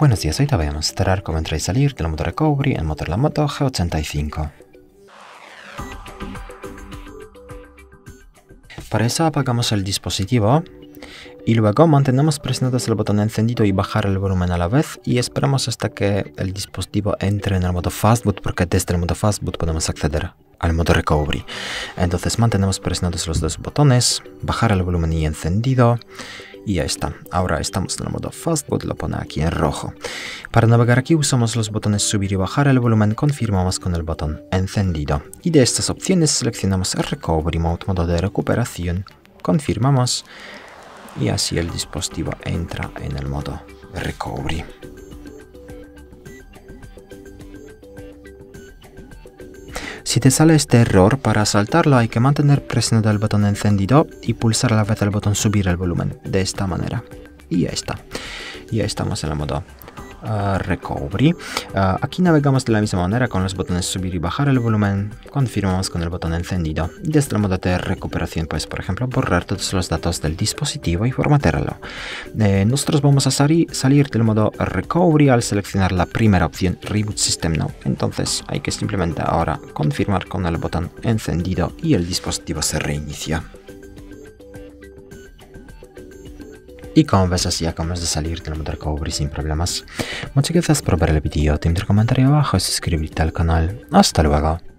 Buenos días, hoy te voy a mostrar cómo entrar y salir del modo Recovery en motor la moto G85. Para eso apagamos el dispositivo y luego mantenemos presionados el botón encendido y bajar el volumen a la vez y esperamos hasta que el dispositivo entre en el modo Fastboot porque desde el modo Fastboot podemos acceder al modo Recovery. Entonces mantenemos presionados los dos botones, bajar el volumen y encendido y ya está. Ahora estamos en el modo Fastboot, lo pone aquí en rojo. Para navegar aquí usamos los botones subir y bajar el volumen, confirmamos con el botón encendido. Y de estas opciones seleccionamos el Recovery Mode, modo de recuperación, confirmamos y así el dispositivo entra en el modo Recovery. Si te sale este error, para saltarlo hay que mantener presionado el botón encendido y pulsar a la vez el botón subir el volumen, de esta manera. Y ya está. Ya estamos en el modo recovery. Uh, aquí navegamos de la misma manera con los botones subir y bajar el volumen. Confirmamos con el botón encendido. Y desde el modo de recuperación, pues por ejemplo, borrar todos los datos del dispositivo y formatearlo. Eh, nosotros vamos a salir del modo recovery al seleccionar la primera opción, Reboot System Now. Entonces hay que simplemente ahora confirmar con el botón encendido y el dispositivo se reinicia. Ves así acabamos de salir del motor recovery sin problemas. Muchas gracias por ver el vídeo, te invito a comentar abajo y suscribirte al canal. Hasta luego.